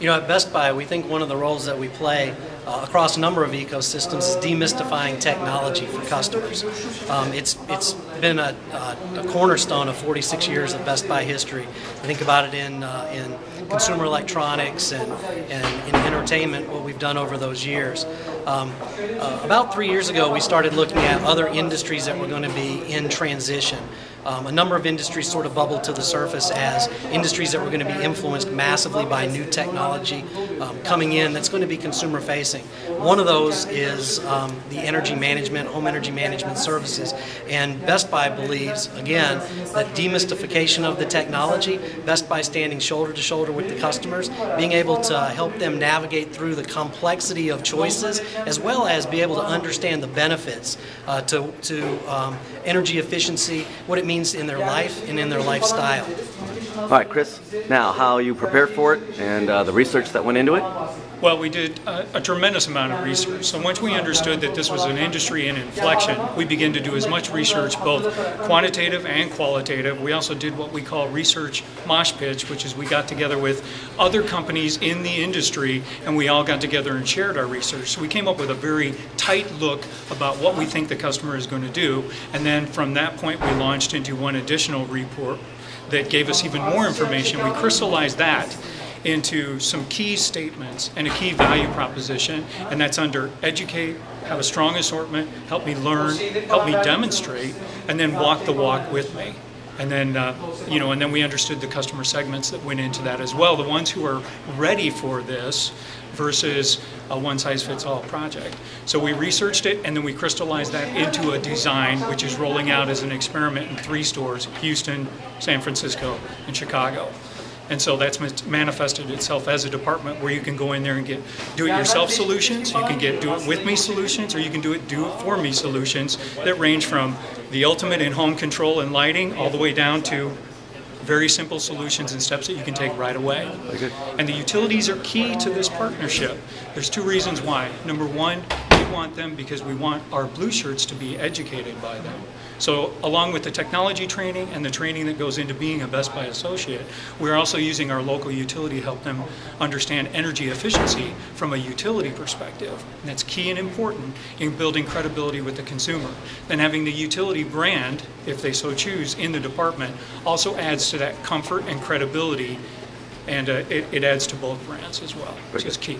You know, at Best Buy, we think one of the roles that we play uh, across a number of ecosystems is demystifying technology for customers. Um, it's it's been a, a, a, cornerstone of 46 years of Best Buy history. I think about it in uh, in consumer electronics and, and in entertainment, what we've done over those years. Um, uh, about three years ago, we started looking at other industries that were going to be in transition. Um, a number of industries sort of bubbled to the surface as industries that were going to be influenced massively by new technology um, coming in that's going to be consumer facing. One of those is um, the energy management, home energy management services. And Best Buy believes, again, that demystification of the technology, Best Buy standing shoulder to shoulder with the customers, being able to help them navigate through the complexity of choices, as well as be able to understand the benefits uh, to, to um, energy efficiency, what it means in their life and in their lifestyle. All right, Chris. Now, how you prepared for it and uh, the research that went into it? Well, we did a, a, tremendous amount of research. So once we understood that this was an industry in inflection, we began to do as much research, both quantitative and qualitative. We also did what we call research mosh pitch, which is we got together with other companies in the industry and we all got together and shared our research. So we came up with a very tight look about what we think the customer is going to do. And then from that point, we launched into one additional report that gave us even more information. We crystallized that into some key statements and a key value proposition, and that's under educate, have a strong assortment, help me learn, help me demonstrate, and then walk the walk with me. And then, uh, you know, and then we understood the customer segments that went into that as well. The ones who are ready for this versus a one-size-fits-all project. So we researched it and then we crystallized that into a design which is rolling out as an experiment in three stores, Houston, San Francisco, and Chicago. And so that's manifested itself as a department where you can go in there and get do-it-yourself solutions, you can get do-it-with-me solutions, or you can do it do-it-for-me solutions that range from the ultimate in home control and lighting all the way down to very simple solutions and steps that you can take right away. Okay. And the utilities are key to this partnership. There's two reasons why. Number one, we want them because we want our blue shirts to be educated by them. So along with the technology training and the training that goes into being a Best Buy associate, we're also using our local utility to help them understand energy efficiency from a utility perspective. And that's key and important in building credibility with the consumer. Then having the utility brand, if they so choose, in the department also adds to that comfort and credibility and uh, it, it, adds to both brands as well, which is key.